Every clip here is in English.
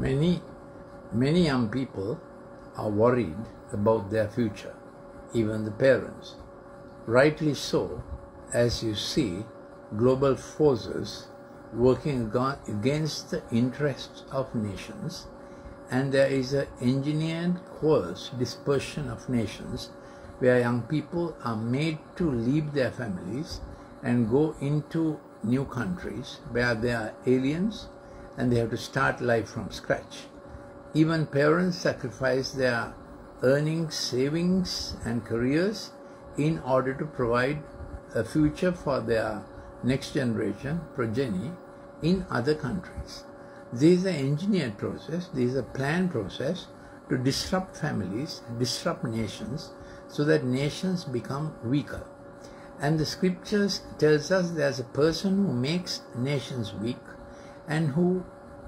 Many, many young people are worried about their future, even the parents. Rightly so, as you see global forces working against the interests of nations, and there is an engineered coerced dispersion of nations where young people are made to leave their families and go into new countries where they are aliens and they have to start life from scratch. Even parents sacrifice their earnings, savings, and careers in order to provide a future for their next generation, progeny, in other countries. This is an engineered process, this is a planned process to disrupt families, disrupt nations, so that nations become weaker. And the scriptures tells us there's a person who makes nations weak and who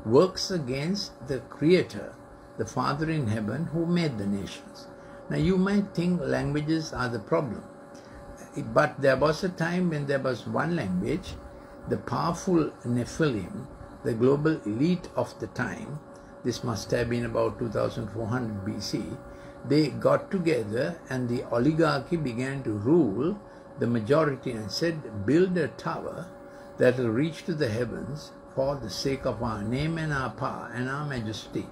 works against the creator, the Father in heaven who made the nations. Now you might think languages are the problem. But there was a time when there was one language, the powerful Nephilim, the global elite of the time, this must have been about 2400 BC, they got together and the oligarchy began to rule the majority and said, build a tower that will reach to the heavens for the sake of our name and our power and our majesty.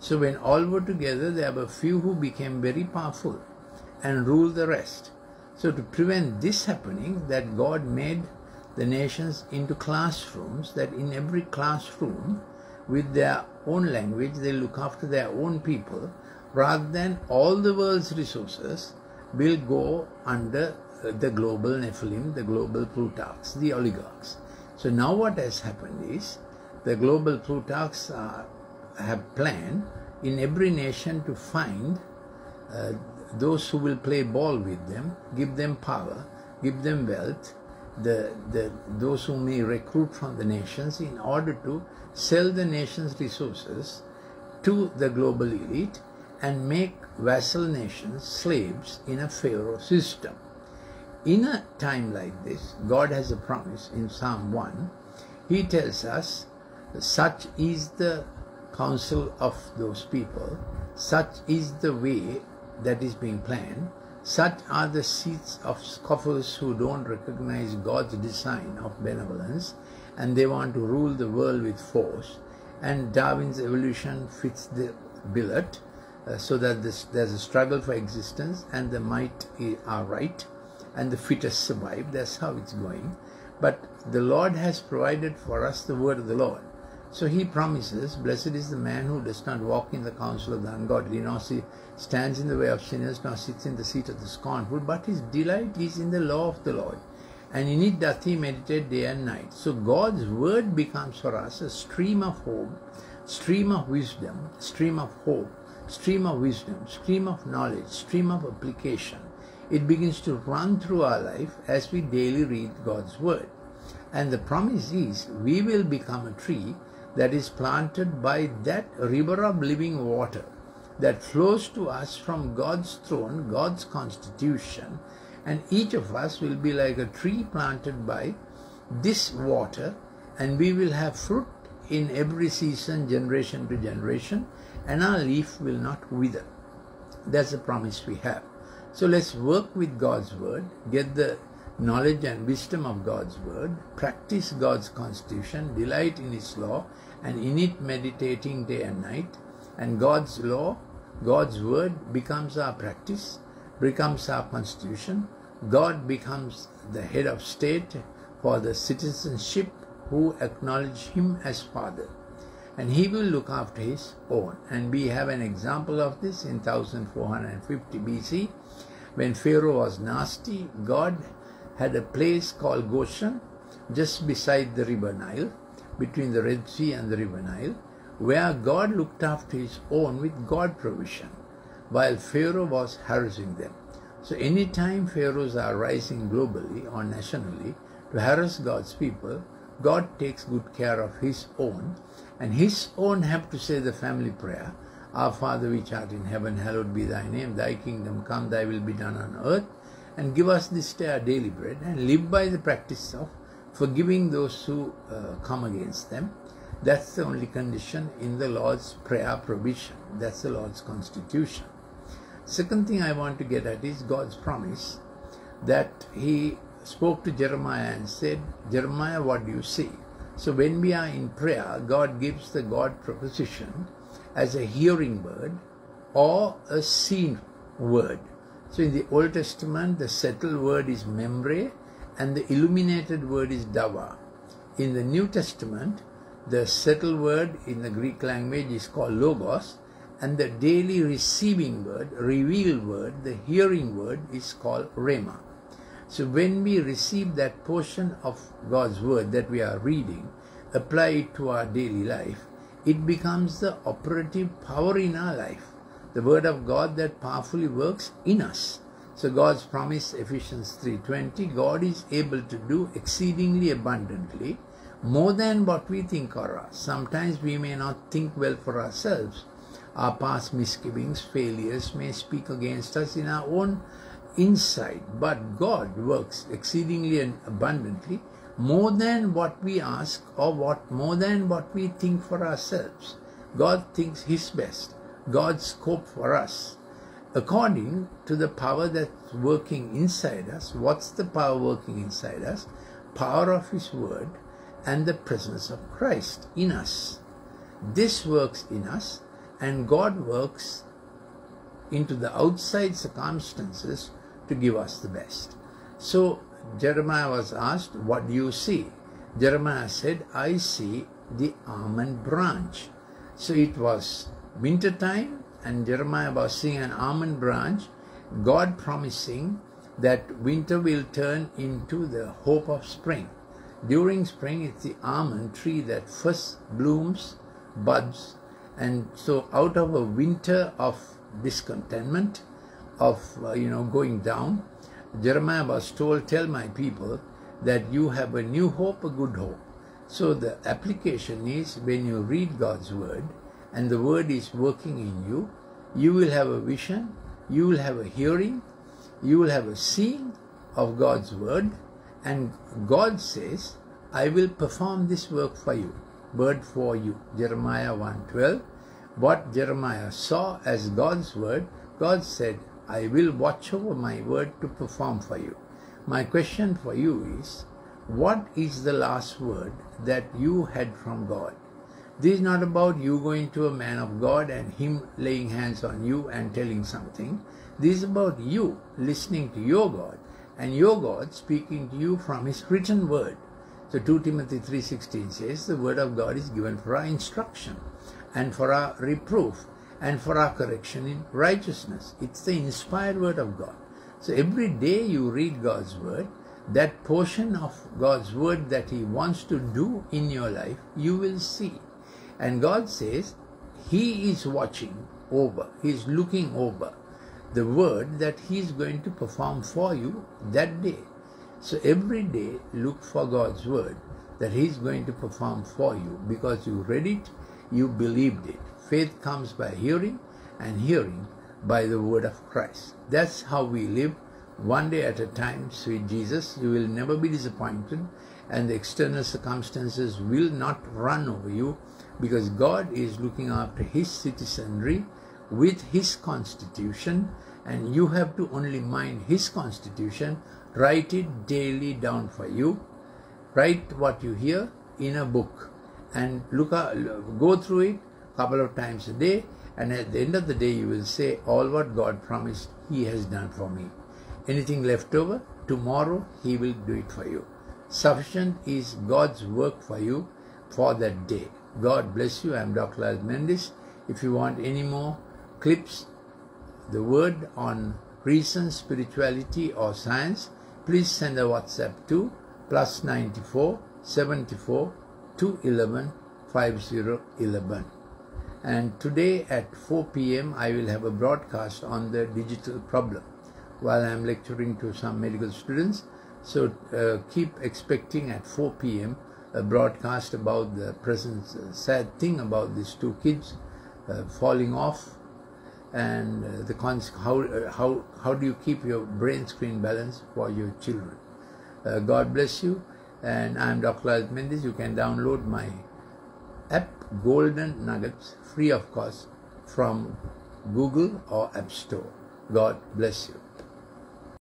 So when all were together, there were a few who became very powerful and ruled the rest. So to prevent this happening, that God made the nations into classrooms, that in every classroom, with their own language, they look after their own people, rather than all the world's resources will go under the global Nephilim, the global Plutarchs, the oligarchs. So now what has happened is the global Plutarchs are, have planned in every nation to find uh, those who will play ball with them, give them power, give them wealth, the, the, those who may recruit from the nations in order to sell the nation's resources to the global elite and make vassal nations slaves in a pharaoh system. In a time like this, God has a promise in Psalm 1. He tells us, such is the counsel of those people, such is the way that is being planned, such are the seats of scoffers who don't recognize God's design of benevolence and they want to rule the world with force. And Darwin's evolution fits the billet uh, so that this, there's a struggle for existence and the might are right and the fittest survive. That's how it's going. But the Lord has provided for us the word of the Lord. So he promises, Blessed is the man who does not walk in the counsel of the ungodly, nor stands in the way of sinners, nor sits in the seat of the scornful, but his delight is in the law of the Lord. And in it doth he meditate day and night. So God's word becomes for us a stream of hope, stream of wisdom, stream of hope, stream of wisdom, stream of knowledge, stream of application. It begins to run through our life as we daily read God's word. And the promise is we will become a tree that is planted by that river of living water that flows to us from God's throne, God's constitution, and each of us will be like a tree planted by this water, and we will have fruit in every season, generation to generation, and our leaf will not wither. That's the promise we have. So let's work with God's word, get the knowledge and wisdom of God's word, practice God's constitution, delight in His law, and in it meditating day and night. And God's law, God's word becomes our practice, becomes our constitution. God becomes the head of state for the citizenship who acknowledge Him as Father. And He will look after His own. And we have an example of this in 1450 BC when Pharaoh was nasty. God had a place called Goshen just beside the river Nile, between the Red Sea and the river Nile, where God looked after his own with God provision, while Pharaoh was harassing them. So anytime pharaohs are rising globally or nationally to harass God's people, God takes good care of his own, and his own have to say the family prayer, Our Father which art in heaven, hallowed be thy name, thy kingdom come, thy will be done on earth, and give us this day our daily bread, and live by the practice of forgiving those who uh, come against them, That's the only condition in the Lord's prayer provision. That's the Lord's constitution. Second thing I want to get at is God's promise that He spoke to Jeremiah and said, Jeremiah, what do you see? So when we are in prayer, God gives the God proposition as a hearing word or a seen word. So in the Old Testament, the settled word is memre and the illuminated word is dava. In the New Testament, the settled word in the Greek language is called logos and the daily receiving word, revealed word, the hearing word is called rhema. So when we receive that portion of God's word that we are reading, apply it to our daily life, it becomes the operative power in our life. The word of God that powerfully works in us. So God's promise, Ephesians 3.20, God is able to do exceedingly abundantly more than what we think or ask. Sometimes we may not think well for ourselves. Our past misgivings, failures may speak against us in our own insight, but God works exceedingly and abundantly more than what we ask or what more than what we think for ourselves. God thinks his best. God's scope for us according to the power that's working inside us. What's the power working inside us? Power of his word and the presence of Christ in us. This works in us and God works into the outside circumstances to give us the best. So Jeremiah was asked, What do you see? Jeremiah said, I see the almond branch. So it was winter time, and Jeremiah was seeing an almond branch, God promising that winter will turn into the hope of spring. During spring, it's the almond tree that first blooms, buds, and so out of a winter of discontentment, of uh, you know going down, Jeremiah was told, "Tell my people that you have a new hope, a good hope." So the application is when you read God's word and the word is working in you, you will have a vision, you will have a hearing, you will have a seeing of God's word, and God says, I will perform this work for you, word for you. Jeremiah 1.12. What Jeremiah saw as God's word, God said, I will watch over my word to perform for you. My question for you is, what is the last word that you had from God? This is not about you going to a man of God and him laying hands on you and telling something. This is about you listening to your God and your God speaking to you from his written word. So 2 Timothy 3.16 says, the word of God is given for our instruction and for our reproof and for our correction in righteousness. It's the inspired word of God. So every day you read God's word, that portion of God's word that He wants to do in your life, you will see. And God says, He is watching over, He is looking over the word that He is going to perform for you that day. So every day look for God's word that He is going to perform for you because you read it, you believed it. Faith comes by hearing, and hearing by the word of Christ. That's how we live, one day at a time, sweet Jesus. You will never be disappointed, and the external circumstances will not run over you because God is looking after His citizenry with His constitution, and you have to only mind His constitution, write it daily down for you, write what you hear in a book, and look, go through it couple of times a day and at the end of the day you will say all what God promised he has done for me. Anything left over, tomorrow he will do it for you. Sufficient is God's work for you for that day. God bless you. I am Dr. Lal Mendis. If you want any more clips, the word on reason, spirituality or science, please send a WhatsApp to plus 94 74 211 5011 and today at 4 p.m. I will have a broadcast on the digital problem while I am lecturing to some medical students. So uh, keep expecting at 4 p.m. a broadcast about the present uh, sad thing about these two kids uh, falling off and uh, the cons- how, uh, how, how do you keep your brain screen balance for your children. Uh, God bless you and I am Dr. Lal Mendis. You can download my app Golden Nuggets free of cost from Google or App Store. God bless you.